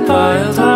piled high,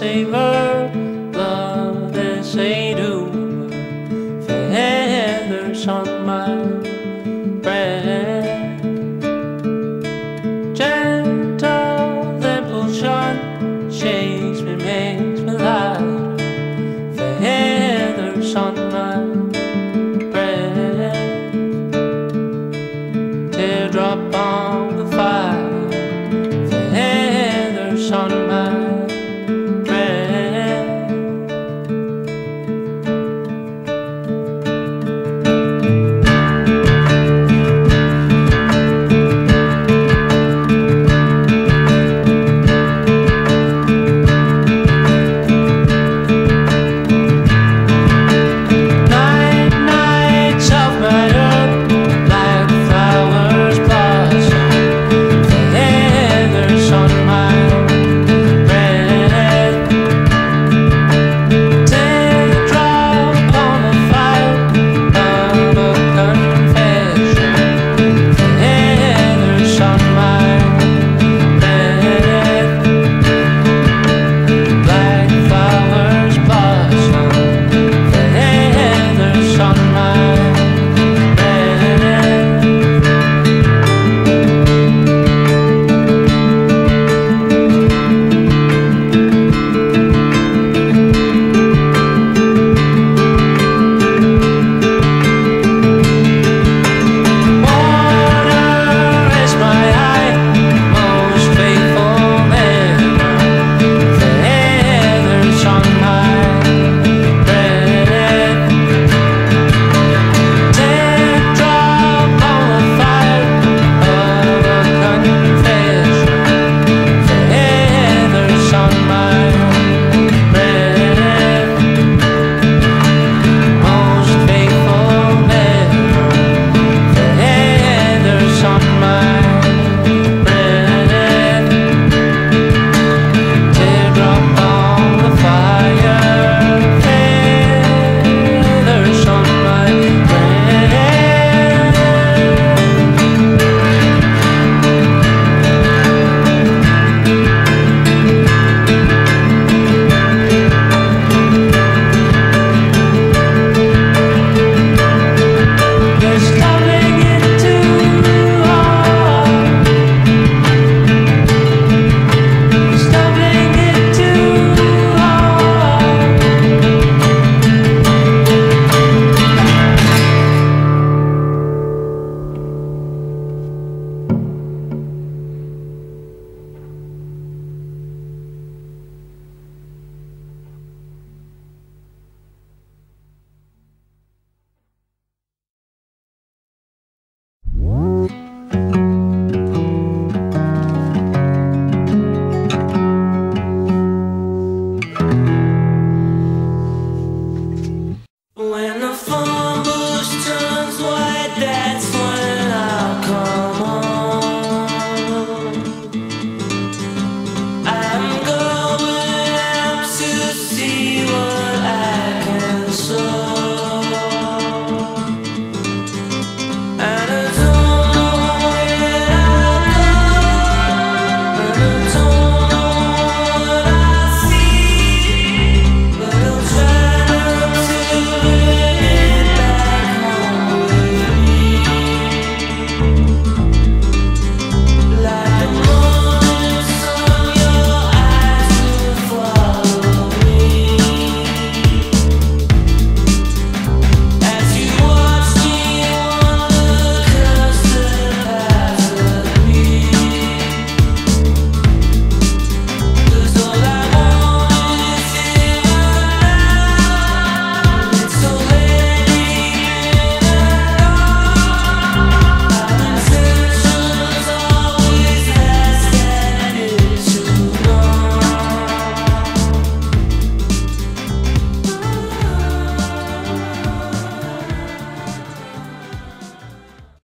Love,